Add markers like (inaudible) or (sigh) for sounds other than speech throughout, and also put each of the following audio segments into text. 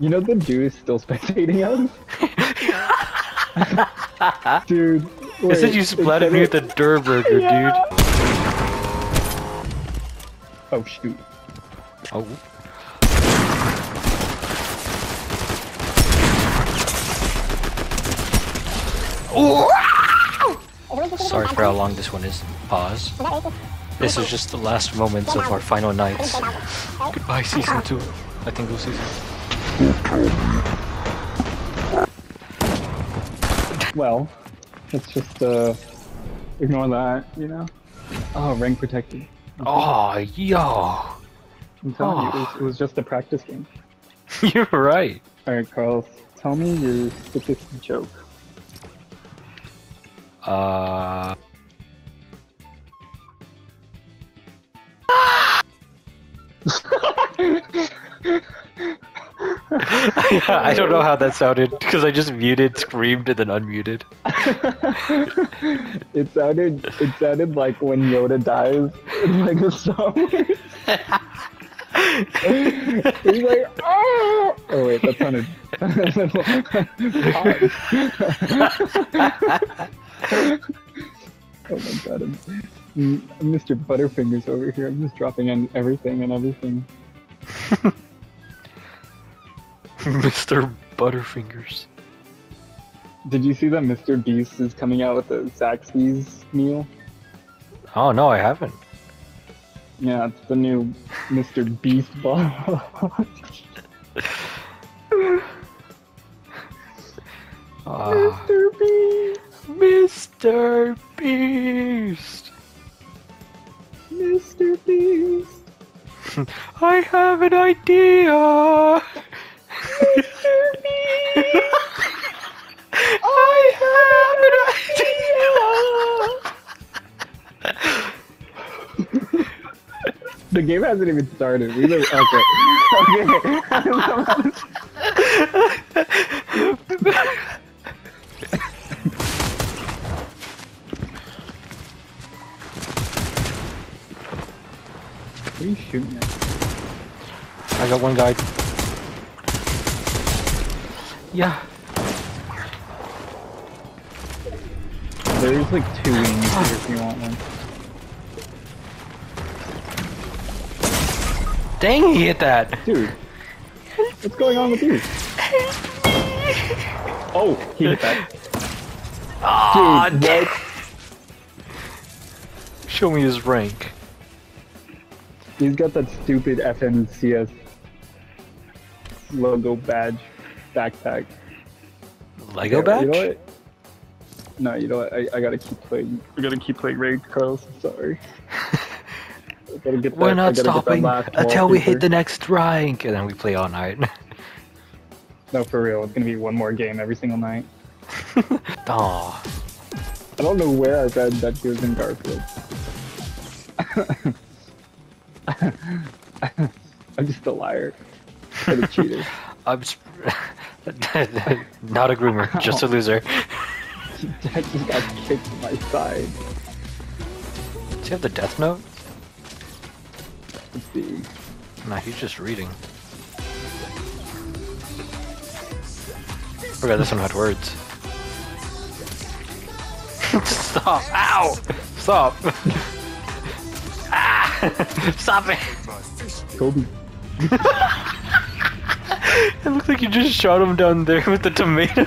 You know the dude is still (laughs) spectating us? Dude. I wait, said you splatted me with the Durr burger, Yeah. dude. Oh shoot. Oh. Sorry for how long this one is. Pause. This is just the last moments of our final nights. Goodbye, season two. I think we'll season. Well, let's just uh ignore that, you know? Oh, rank protected. Oh, yo. I'm telling you, it Oh. was, it was just a practice game. (laughs) You're right. Alright, Carl, tell me your sickest joke. Uh. (laughs) (laughs) I don't know how that sounded because I just muted, screamed, and then unmuted. (laughs) it sounded it sounded like when Yoda dies in like a Star Wars. (laughs) He's like, oh! Oh wait, that sounded. (laughs) Oh my god, I'm, I'm Mr. Butterfingers over here. I'm just dropping in everything and everything. (laughs) Mr. Butterfingers. Did you see that Mr. Beast is coming out with a Zaxby's meal? Oh no, I haven't. Yeah, it's the new Mr. Beast ball. (laughs) Ah, Mr. Beast! Mr. Beast. Mr. (laughs) Beast! I have an idea. The game hasn't even started. We live okay. okay. (laughs) what are you shooting at? I got one guy. Yeah. There's like two wings here if you want one. Dang, he hit that. Dude, what's going on with you? Oh, he hit that. Aw, Dude, damn. what? Show me his rank. He's got that stupid FNCS logo badge backpack. Lego Yeah, badge? You know what? No, you know what? I, I gotta keep playing. I gotta keep playing Raid, Carlos. I'm sorry. (laughs) We're not gotta get that stopping until we hit the next rank, and then we play all night. (laughs) No, for real. It's gonna be one more game every single night. (laughs) Aw. I don't know where I read that he was in Garfield. (laughs) I'm just a liar. And a cheater. I'm sp- not a groomer, just a loser. I just got kicked in my side. Do you have the death note? Let's see. Nah, he's just reading. Forgot this one had words. (laughs) Stop! Ow! Stop! (laughs) ah! (laughs) Stop it! Kobe. It looks like you just shot him down there with the tomato.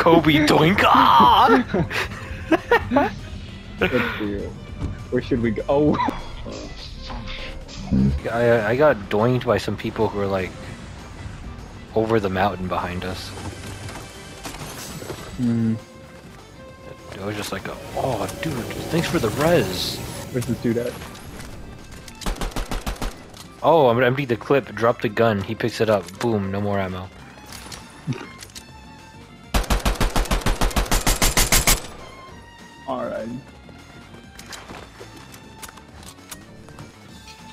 Kobe doink! Ah! Let's see. Where should we go? Oh. I, I got doinked by some people who were like over the mountain behind us. Hmm. It was just like, oh, dude, thanks for the res. Where's this dude at? Oh, I'm gonna empty the clip, drop the gun, he picks it up, boom, no more ammo. (laughs) Alright.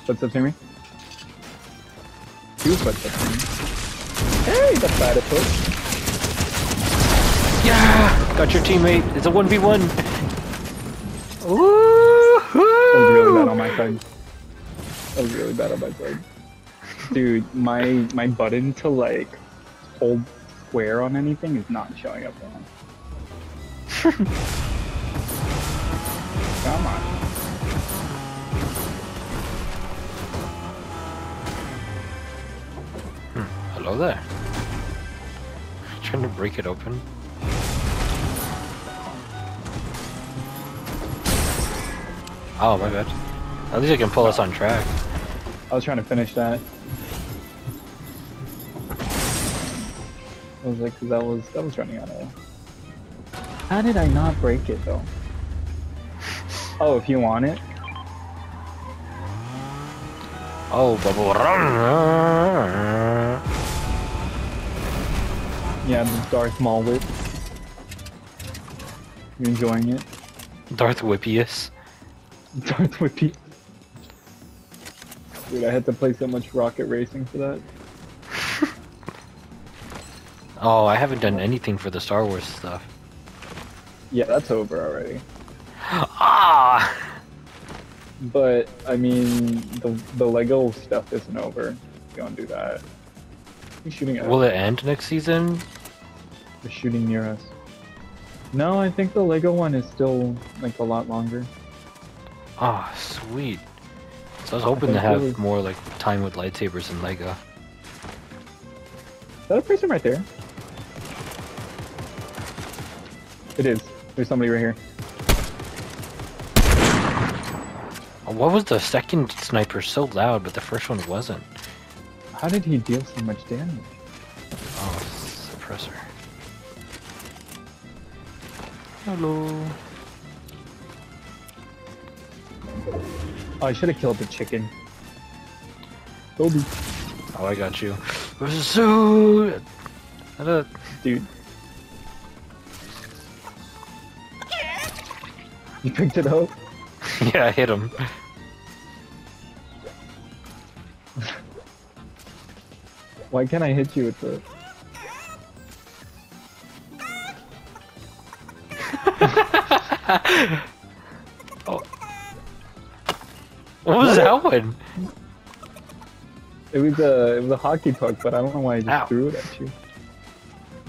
What's up, Timmy? Two what's up, Timmy? Hey, the platypus. Yeah! Got your teammate, it's a 1v1! Ooh. That was really bad on my side. That was really bad on my side. Dude, my my button to like hold square on anything is not showing up wrong. (laughs) Come on. Hello there. Trying to break it open. Oh, my bad. At least I can pull us on track. I was trying to finish that. I was like, 'cause that was that was running out of. How did I not break it though? (laughs) Oh, if you want it, Oh, bubble run. Yeah, the Darth Maul whip. You enjoying it? Darth Whippius. (laughs) Darth Whippy. Dude, I had to play so much Rocket Racing for that. (laughs) Oh, I haven't done anything for the Star Wars stuff. Yeah, that's over already. (gasps) Ah! But I mean, the the Lego stuff isn't over. Don't do that. He's shooting at Will it end next season? They're shooting near us. No, I think the Lego one is still like a lot longer. Ah, sweet. So I was hoping to have more like time with lightsabers and Lego. Is that a person right there? It is. There's somebody right here. Oh, What was the second sniper so loud, but the first one wasn't? How did he deal so much damage? Oh, suppressor. Hello. Oh, I should have killed the chicken. Kobe. Oh, I got you. Zoo. Uh, Dude. You picked it up? (laughs) Yeah, I hit him. Why can't I hit you with the... oh. (laughs) What was that one? It was a it was a hockey puck, but I don't know why I just Ow. threw it at you.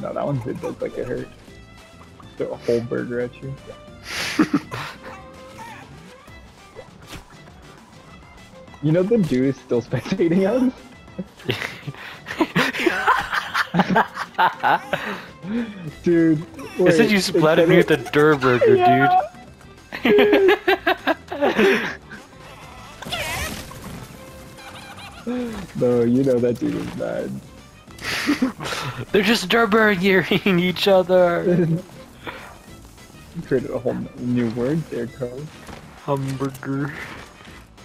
No, that one did look like it hurt. Threw a whole burger at you. (laughs) you know the dude is still spectating us? (laughs) Dude. I said you splatted me with instead the Durr burger, (laughs) Yeah. of- (laughs) No, you know that dude is mad. (laughs) They're just Durr burgering each other. You created a whole new word there, Code. Hamburger.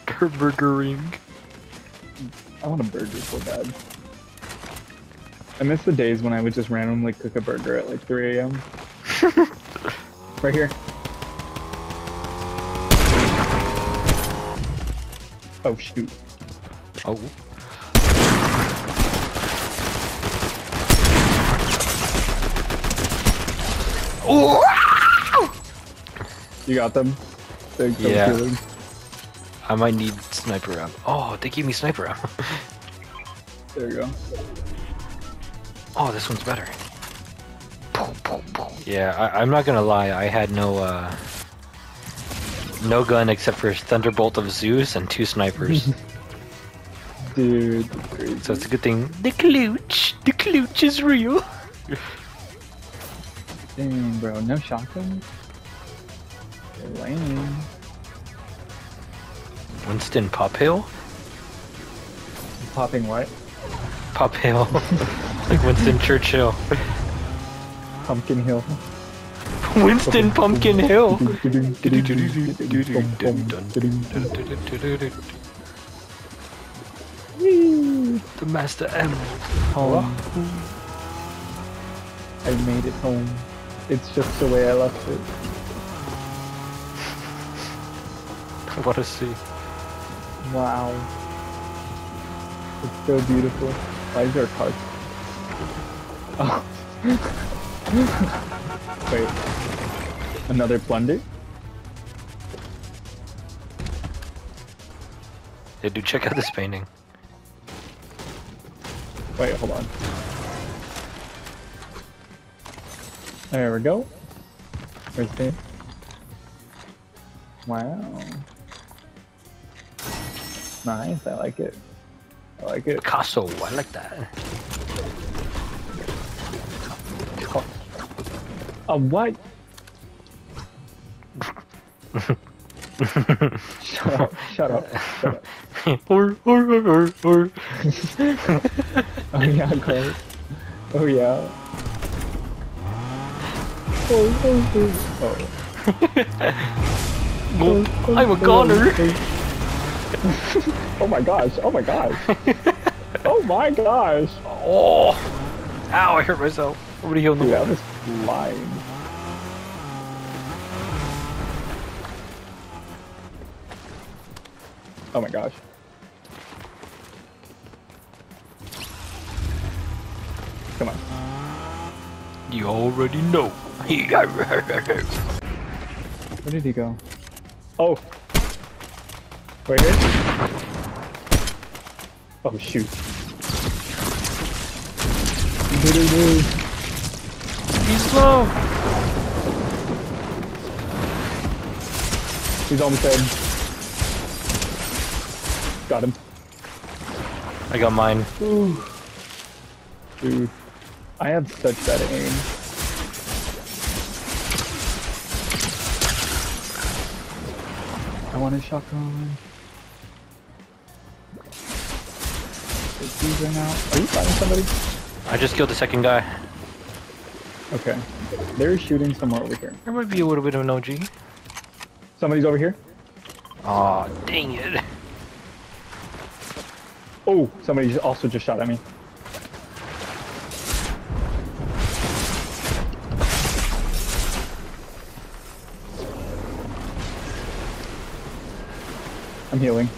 Durr burgering. I want a burger so bad. I miss the days when I would just randomly cook a burger at like 3 a.m. (laughs) right here. Oh shoot. Oh. Oh! You got them? They're Yeah. killing. I might need sniper ammo. Oh, they gave me sniper ammo. (laughs) There you go. Oh, this one's better. Yeah, I, I'm not gonna lie. I had no uh, no gun except for Thunderbolt of Zeus and two snipers. (laughs) Dude, so it's a good thing. The klooch, the klooch is real. Dang, bro, no shotgun. Lame. Winston Pophill, Popping what? Pophill, (laughs) like Winston Churchill. Pumpkin Hill. Winston Pumpkin Hill. The Master M. Home. I made it home. It's just the way I left it. What a scene. Wow. It's so beautiful. Why is there a card? Oh. (laughs) Wait. Another plunder? Hey, dude, check out this painting. Wait, hold on. There we go. Where's the? Wow. Nice, I like it. I like it. Picasso, I like that. A what? shut up, shut up, shut up. or, or, or, or, or. Oh yeah, Chloe. Oh yeah. Oh, oh, oh. Oh, I'm a goner. oh my gosh, oh my gosh. oh my gosh. Oh! Ow, I hurt myself. Nobody heal in the Dude, I water. was flying. Oh my gosh. Come on. You already know. He (laughs) got Where did he go? Oh. Right here? Oh shoot. He's slow. He's almost dead. Got him. I got mine. Ooh. Dude. I have such bad aim. I want a shotgun. Is right now? Are you fighting somebody? I just killed the second guy. Okay. They're shooting somewhere over here. There might be a little bit of an OG. Somebody's over here. Aw, dang it. Oh, somebody also just shot at me. I'm healing.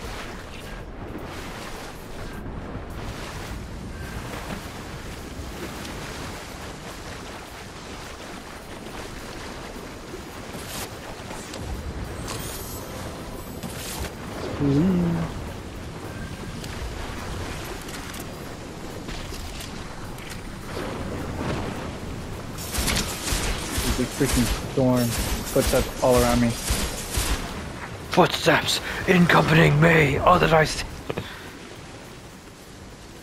There's a freaking storm. Footsteps all around me. Footsteps accompanying me. Oh, that I see.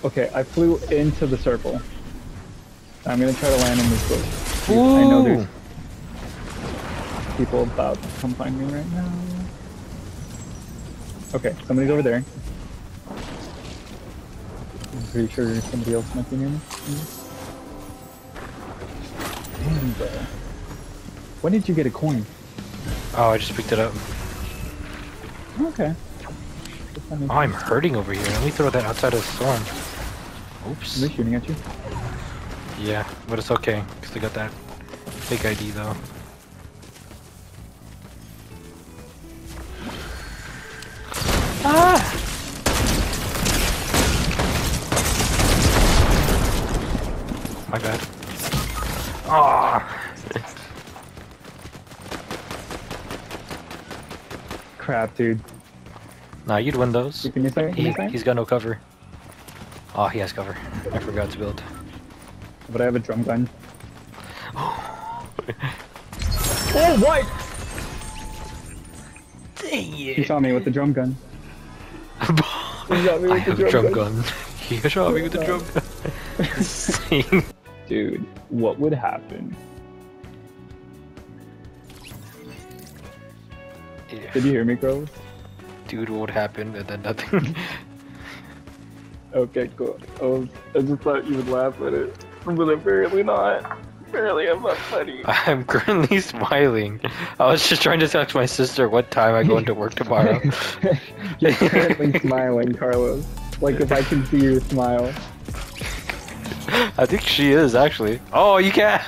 Okay, I flew into the circle. I'm gonna try to land in this bush. I know there's people about to come find me right now. Okay, somebody's over there. I'm pretty sure there's somebody else might be near me. Damn, bro. Uh, when did you get a coin? Oh, I just picked it up. Okay. Oh, I'm hurting over here. Let me throw that outside of the storm. Are Oops. they shooting at you? Yeah, but it's okay, because I got that fake ID though. Ah! My bad. Ah! Crap, dude. Nah, you'd win those. Give me a second, give me He, he's got no cover. Oh, he has cover. I forgot to build. But I have a drum gun. (gasps) oh, what? Dang He shot me with the drum gun. (laughs) I have a drum gun. He (laughs) shot me with the drum gun. (laughs) Dude, what would happen? Yeah. Did you hear me, Crows? Dude, what would happen? And then nothing. Okay, cool. Oh, I just thought you would laugh at it, but apparently not. Apparently, I'm not funny. (laughs) I'm currently smiling. I was just trying to talk to my sister what time I go into work tomorrow. (laughs) You're currently smiling, Carlos. Like if I can see your smile. I think she is actually. Oh, you can't.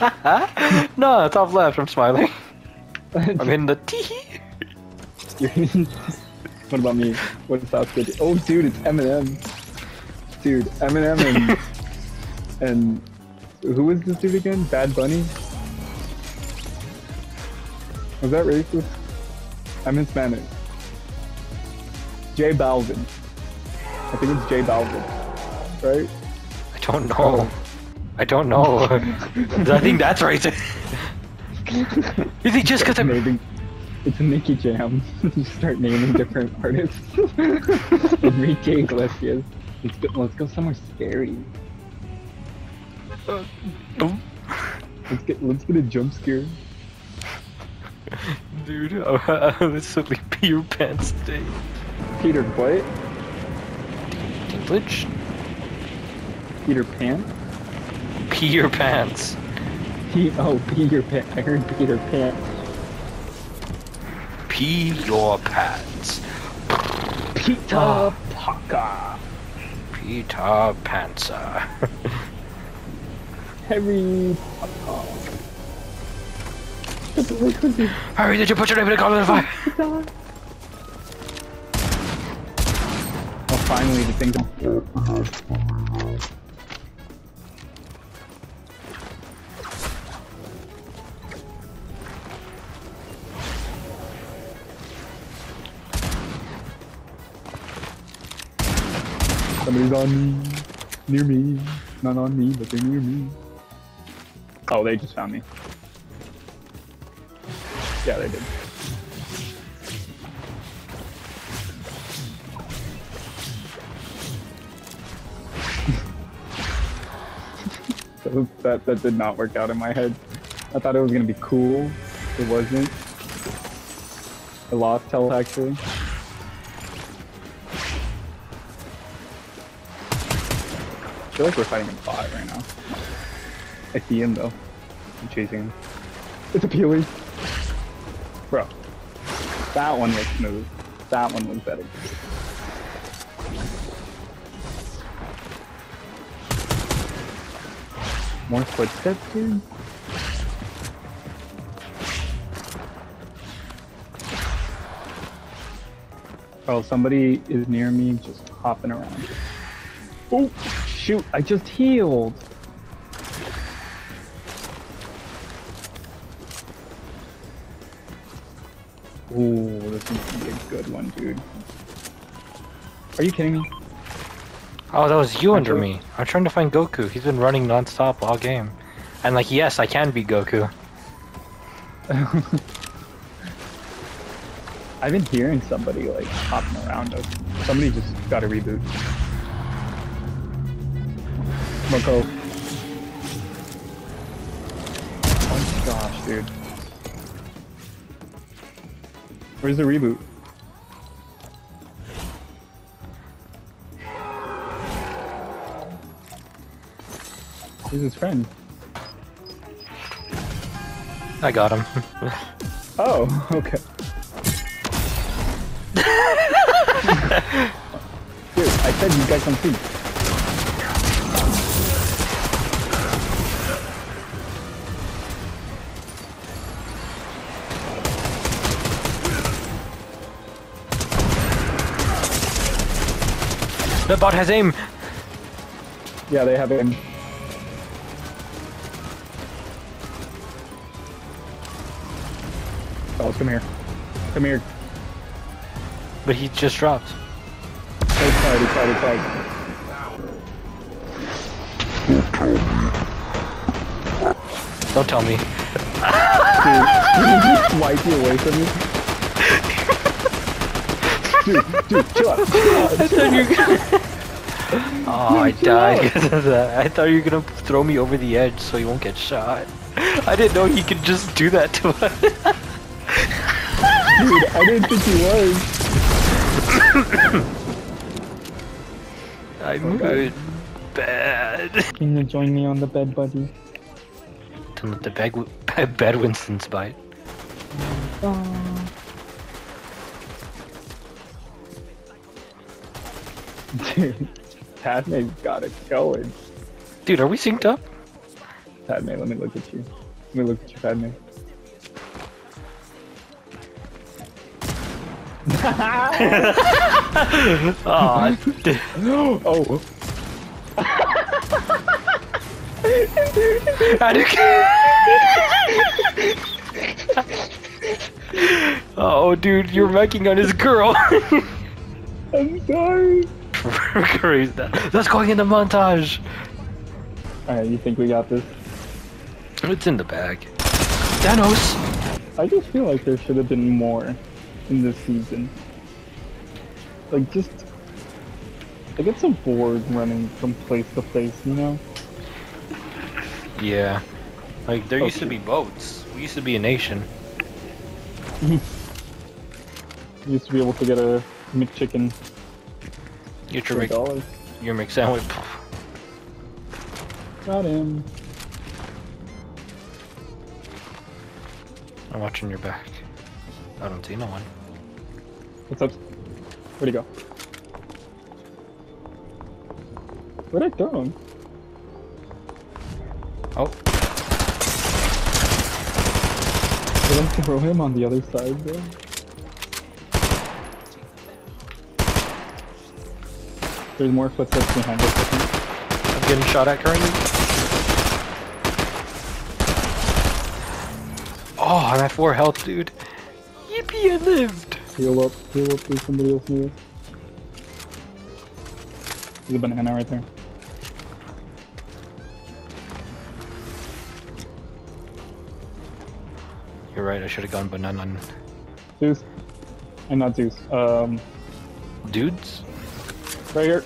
(laughs) no, top left. I'm smiling. I'm in the tee. What about me? What does South good? Oh, dude, it's Eminem. Dude, Eminem and and who was this dude again? Bad Bunny. Was that racist? I'm in Spanish. J Balvin. I think it's J Balvin, right? I don't know. I don't know. (laughs) I think that's racist. Is it just because I'm... Maybe it's a Nicky Jam. (laughs) you start naming different artists. (laughs) Enrique Iglesias. Let's go, let's go somewhere scary. Let's get let's get a jump scare. Dude, (laughs) uh, let's suddenly pee your pants day. Peter what? Dinklage? Peter Pan? Pee your pants. He oh Peter Pan. I heard Peter Pan. Pee your pants. Peter Ah. Parker. Peter Panzer. Harry Potter. What the fuck was it? Hurry, did you put your name in the comment of the fire? Oh, finally the thing. Somebody's on me, near me, not on me, but they're near me. Oh, they just found me. Yeah, they did. (laughs) That that did not work out in my head. I thought it was gonna be cool. It wasn't. I lost health actually. I feel like we're fighting a bot right now. I see him though. I'm chasing him. It's a peeler. Bro. That one was smooth. That one was better. More footsteps, dude? Oh, somebody is near me just hopping around. Oh, shoot, I just healed. Ooh, this is gonna be a good one, dude. Are you kidding me? Oh, that was you under sure. me. I'm trying to find Goku. He's been running non-stop all game. And like, yes, I can beat Goku. (laughs) I've been hearing somebody like hopping around us. Somebody just got a reboot. Moko. Oh my gosh, dude. Where's the reboot? Who's his friend? I got him. (laughs) Oh, okay. (laughs) Dude, I said you guys don't see. The bot has aim. Yeah, they have him. Oh, come here. Come here. But he just dropped. He tried, he tried, he tried. Don't tell me. Dude, did he just swipe you away from me? Dude, dude, chill out, chill out, chill out. (laughs) Oh, I died because of that. I thought you were gonna throw me over the edge so you won't get shot. I didn't know he could just do that to us. Dude, I didn't think he was. (coughs) I'm moved bad. Can you join me on the bed, buddy? Don't let the bed, (laughs) bed, bed Winston's bite. Dude, Padme's got it going. Dude, are we synced up? Padme, let me look at you. Let me look at you, Padme. (laughs) (gasps) Oh, I (laughs) didn't- oh, dude, you're wrecking on his girl. (laughs) I'm sorry. (laughs) That's going in the montage. Alright, you think we got this? It's in the bag. Thanos! I just feel like there should have been more in this season. Like, just. I get so bored running from place to place, you know? Yeah. Like, there used to be boats. We used to be a nation. (laughs) Used to be able to get a McChicken Get for your, a Mc, dollar. your McSandwich. Got him. I'm watching your back. I don't see no one. What's up? Where'd he go? Where'd I throw him? Oh, Did I throw him on the other side, bro? There's more footsteps behind us, I think. I'm getting shot at currently. Oh, I'm at 4 health, dude. Yippee, I lived! Heal up, heal up, there's somebody else near us. There's a banana right there. You're right, I should have gone banana Zeus. And not Zeus. Um, dudes. Right here.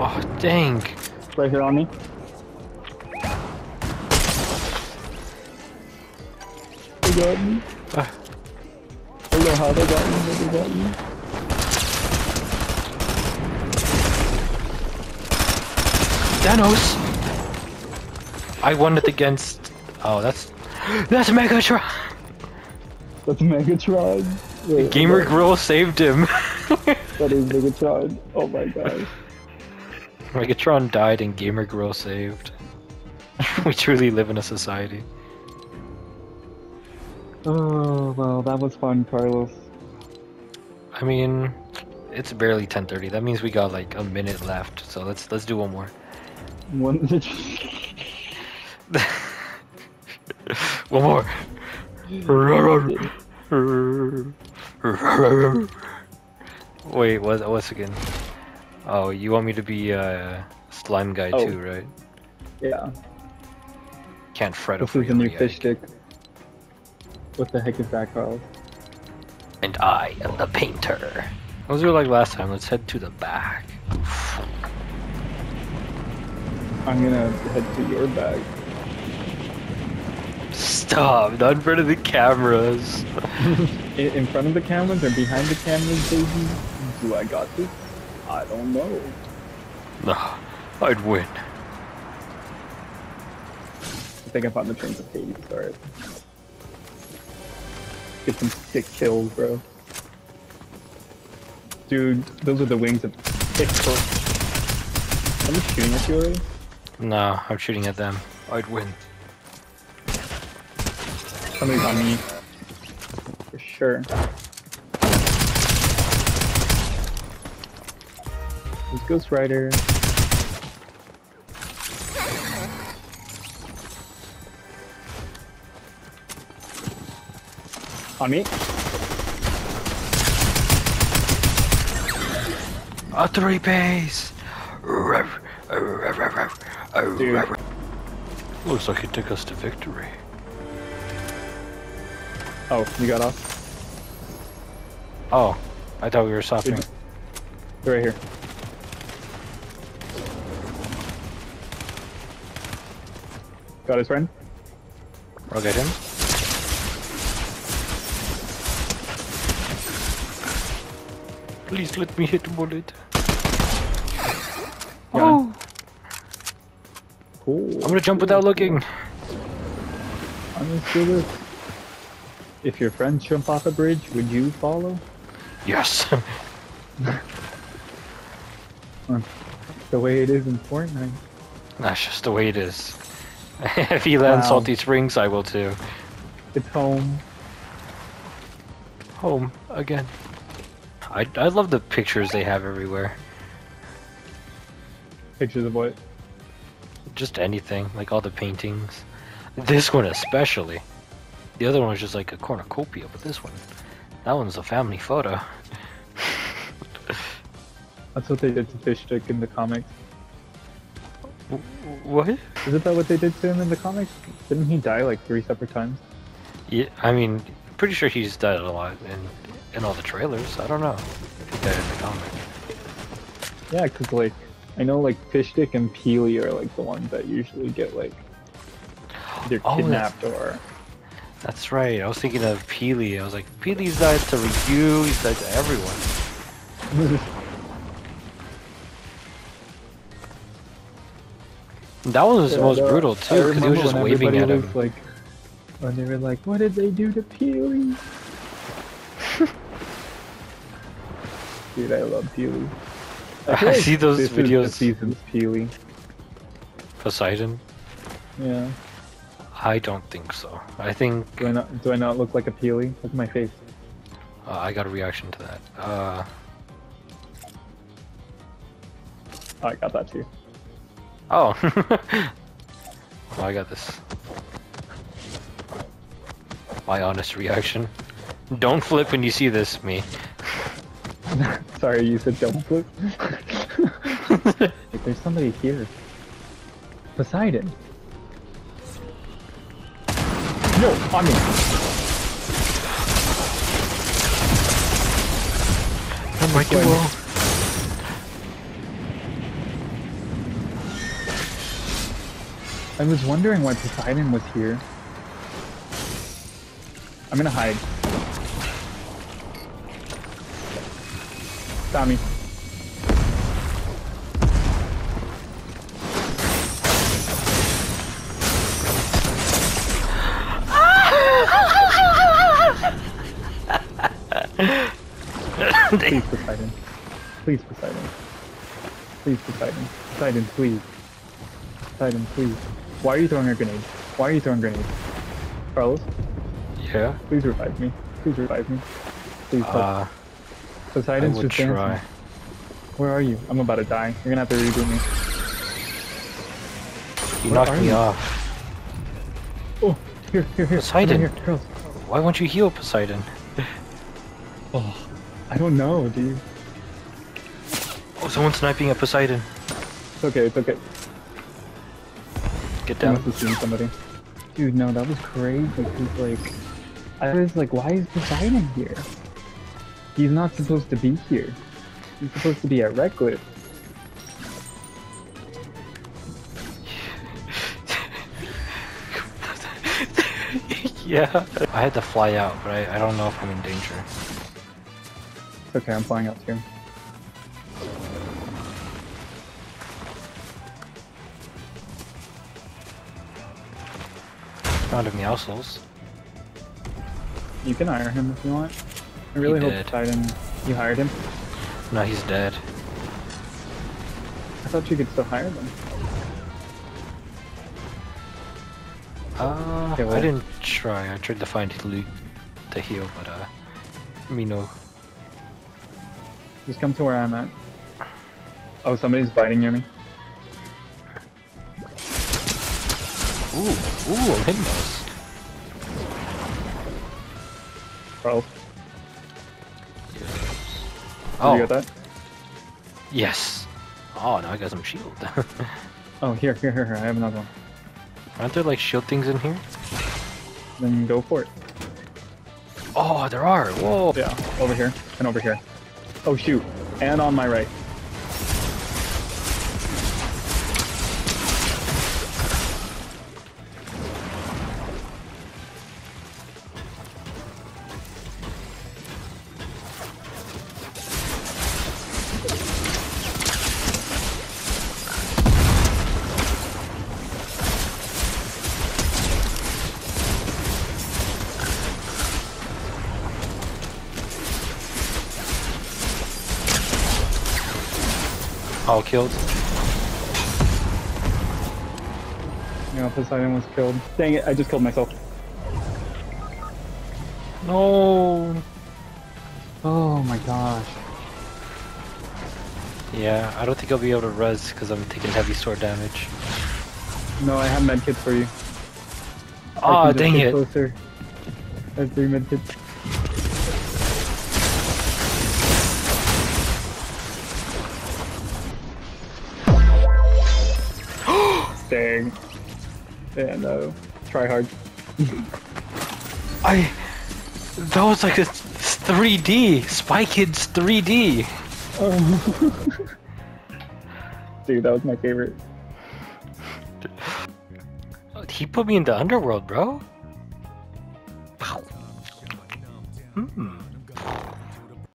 Oh, dang. Right here on me. They got me. Ah, I don't know how they got me, but they got me. Thanos! I won it against. Oh, that's. That's Megatron! That's Megatron. Wait, Gamer Girl saved him. (laughs) (laughs) That is Megatron. Oh my gosh. Megatron died and Gamer Girl saved. (laughs) we truly live in a society. Oh, well, that was fun, Carlos. I mean, it's barely 10:30. That means we got like a minute left. So let's let's do one more. One, (laughs) one more. Wait, what? What's again? Oh, you want me to be uh, slime guy Oh. too, right? yeah, Can't fret this over is the new fish stick. What the heck is that, Carlos? And I am the painter. Those were like last time. Let's head to the back. I'm gonna head to your bag. Stop! Not in front of the cameras. (laughs) In, in front of the cameras or behind the cameras, baby? Do I got this? I don't know. Nah, I'd win. I think I found the Prince of Hades, alright. Get some sick kills, bro. Dude, those are the wings of Icarus. I'm just shooting at you already. No, I'm shooting at them. I'd win. Somebody's on me. For sure. There's Ghost Rider. On me? A three base. Dude. Looks like he took us to victory. Oh, you got off? Oh, I thought we were stopping. Right here. Got his friend? I'll get him. Please let me hit a bullet. Got oh. him. Cool. I'm gonna jump without looking. I'm gonna do this. If your friends jump off a bridge, would you follow? Yes. The way it is in Fortnite. That's just the way it is. (laughs) if he lands Wow. Salty Springs, I will too. It's home. Home again. I, I love the pictures they have everywhere. Pictures of what? Just anything, like all the paintings. This one especially. The other one was just like a cornucopia, but this one, that one's a family photo. (laughs) That's what they did to Fish Stick in the comics. What? Isn't that what they did to him in the comics? Didn't he die like three separate times? Yeah, I mean, pretty sure he's died a lot in in all the trailers. I don't know if he died in the comic. Yeah, because like I know like Fishstick and Peely are like the ones that usually get like either Oh, that's- kidnapped or That's right. I was thinking of Peely. I was like, Peely's died to Ryu. He's died to everyone. (laughs) That one was the Yeah, most no, brutal too, because he was just waving at him. was, Like, when they were like, "What did they do to Peely?" (laughs) Dude, I love Peely. I feel see those this videos. Is the season's Peely. Poseidon? Yeah. I don't think so. I think Do I not? Do I not look like a Peely? Look at my face. uh, I got a reaction to that. Uh, Oh, I got that too. Oh. (laughs) well, I got this. My honest reaction. Don't flip when you see this, me. (laughs) Sorry, you said don't flip. (laughs) Like, there's somebody here. Poseidon. No, on me. Oh my Explain. I was wondering why Poseidon was here. I'm gonna hide. Tommy. Please, Poseidon. Please, Poseidon. Please, Poseidon. Poseidon, please. Poseidon, please. Why are you throwing a grenade? Why are you throwing grenades? Carlos, Yeah. please revive me. Please revive me. Please, help. Uh, Poseidon's just dancing. try. Where are you? I'm about to die. You're gonna have to reboot me. You Where knocked me you? off. Oh, here, here, here. Poseidon. Here, Carlos. Why won't you heal Poseidon? (laughs) Oh, I don't know, dude. Oh, someone's sniping at Poseidon. It's okay, it's okay. Get down. must have somebody. Dude, no, that was crazy. Cause like, I was like, why is Poseidon here? He's not supposed to be here. He's supposed to be at Reckless. (laughs) yeah. I had to fly out, but I, I don't know if I'm in danger. It's okay, I'm flying out too. Round of Meowscles. You can hire him if you want. I really hope did. Poseidon. You hired him. No, he's dead. I thought you could still hire them. Uh, Okay, I didn't try. I tried to find loot to heal, but uh, me no. Just come to where I'm at. Oh, somebody's biting near me. Ooh, ooh, I'm hitting those. Carlos, Oh, did you get that? Oh. yes. Oh, now I got some shield. (laughs) Oh, here, here, here, here. I have another one. Aren't there like shield things in here? Then go for it. Oh, there are. Whoa. Yeah, over here and over here. Oh shoot, and on my right. All killed. You know, Poseidon was killed. Dang it, I just killed myself. No. Oh my gosh. Yeah, I don't think I'll be able to res because I'm taking heavy sword damage. No, I have medkits for you. I Oh, dang it. Closer. I have three medkits. Dang. Yeah, no. Try hard. I. That was like a 3D. Spy Kids 3D. (laughs) Dude, that was my favorite. He put me in the underworld, bro. Hmm.